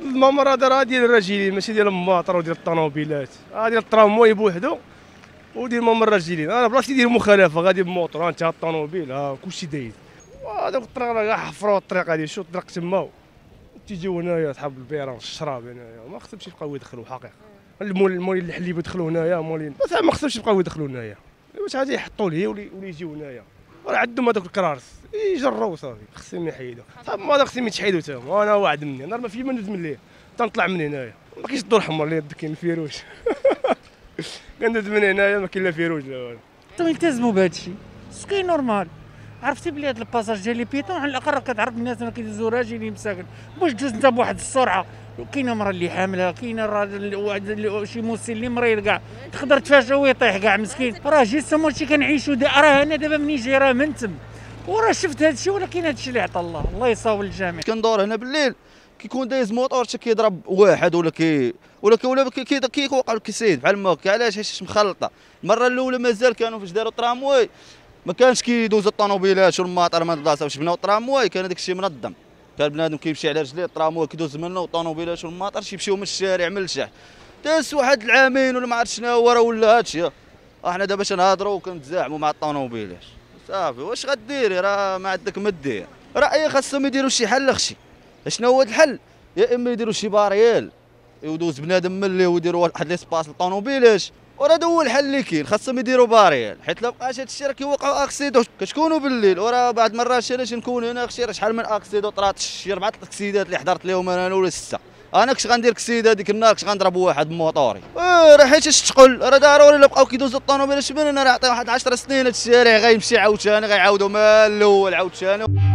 هاد الممر هذا راه ديال الراجلين ماشي ديال الماطر وديال الطوموبيلات. هذا ديال الترامواي بوحدو وديال ممر الراجلين أنا بلاصتي دير مخالفة غادي بموطور انت الطوموبيل ها كلشي دايز وهذاك الطريق راه حفروا الطريق هادي شو الطريق تما. تيجيو هنايا صحاب البيران الشراب هنايا ما خصهمش يبقاو يدخلوا حقيقة. المول المولين الحليب يدخلوا هنايا مولين ما خصهمش يبقاو يدخلوا هنايا. واش غادي يحطوا ليه ولا يجيو هنايا. راه عندهم هذوك الكرارس يجروا صافي. خصهم يحيدوا صافي ما خصهم يتحيدوا تا هما أنا واعد مني. أنا ما في ما ندوز من ليه تنطلع من هنايا. ما كاينش الضو الحمر اللي كاين ال feu rouge كندوز من هنايا ما كاين لا feu rouge لا والو. خصهم يلتزموا بهذا الشيء ce qui est normal. عرفتي بلي هذا ال passage ديال les piétons؟ على الأقل كتعرف الناس ما كيدوزوا راجلين مساكن. باش تدوز انت بواحد السرعة. كاينة مرا اللي حامله كاينة الراجل واحد اللي- شي مسن اللي مريض كاع. تقدر تفاجئ ويطيح كاع مسكين. راه justement هادشي كنعيشو دا- راه أنا دابا مني جاي راه منتم وراه شفت هذا الشيء ولكن هذا الشيء اللي عطى الله. الله يصاوب الجميع. كندور هنا بالليل. كيكون دايز موطور حتى كيضرب واحد ولا كي ولا كي ولا كي كي كيوقع كيسيد بحال ما علاش؟ حيت مخلطة؟ المرة الأولى مازال كانوا فاش داروا الترامواي. ما كانش كيدوز الطوموبيلات والماطر من البلاصه باش بناو الترامواي كان هذاك الشيء منظم كان بنادم كيمشي على رجليه الترامواي كيدوز منه والطوموبيلات والماطر يمشيو من الشارع من الشحن داز واحد العامين ولا ما عرفت شنو راه ولا هادشي. أحنا دابا تنهضروا وكنتزاحموا مع الطوموبيلات صافي واش غديري؟ راه ما عندك ما دير رأيي خاصهم يديروا شي حل أختي شنو هو الحل؟ يا إما يديروا شي barrière يدوز بنادم من اللي ويديروا واحد l'espace للطوموبيلات وراه هذا هو الحل اللي كاين خاصهم يديروا barrière حيت لا بقاش هادشي راه كيوقعوا accidents كتكونوا بالليل؟ وراه بعض المرات أنا نكون هنا أختي شحال من accident؟ طرات شي اربعه الأكسيدات اللي حضرت لهم أنا ولا سته أنا كش غندير كسيده ديك النهار كش غنضرب واحد بموطوري. آه راه حيت اش تقول راه ضروري الا بقاو كيدوزوا الطوموبيلات من أنا راه عطيه واحد 10 سنين هاد الشارع غيمشي عاوتاني غيعاودوا من الأول عاوتاني.